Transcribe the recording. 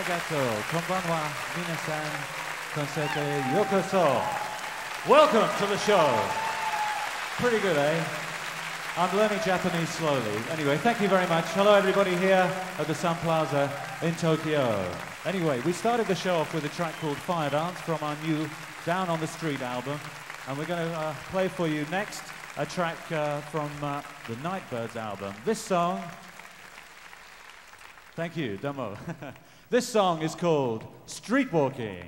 arigato. Konbanwa. Minasan. Konsete yokoso. Welcome to the show. Pretty good, eh? I'm learning Japanese slowly. Anyway, thank you very much. Hello, everybody here at the Sun Plaza in Tokyo. Anyway, we started the show off with a track called Fire Dance from our new Down on the Street album. And we're going to uh, play for you next a track uh, from uh, the Nightbirds album. This song, thank you, Damo. this song is called Street Walking.